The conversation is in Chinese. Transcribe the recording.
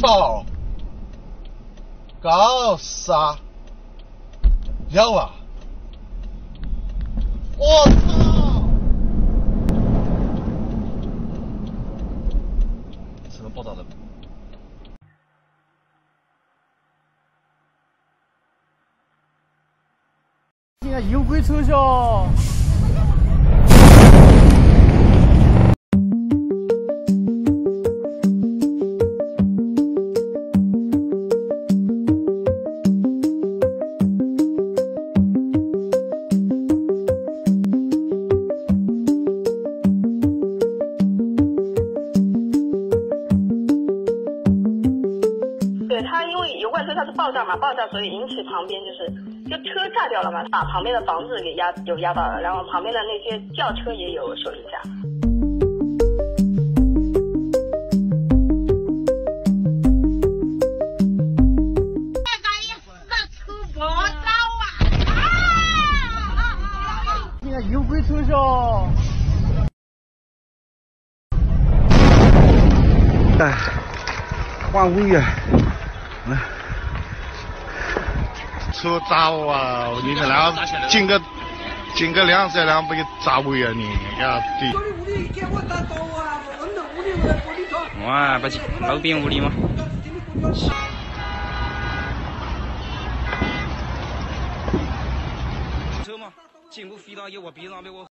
操！搞啥？要啊！我操！是能爆炸的。现在有鬼车厢。因为油罐车它是爆炸嘛，爆炸所以引起旁边就是就车炸掉了嘛，把旁边的房子给压有压到了，然后旁边的那些轿车也有受影响。现在有鬼车厢。哎，换位啊！车炸啊！你看那个进个进个两三辆不给炸毁啊你呀对。哇，不去路边屋里吗？车嘛，进屋飞到有我边上被我。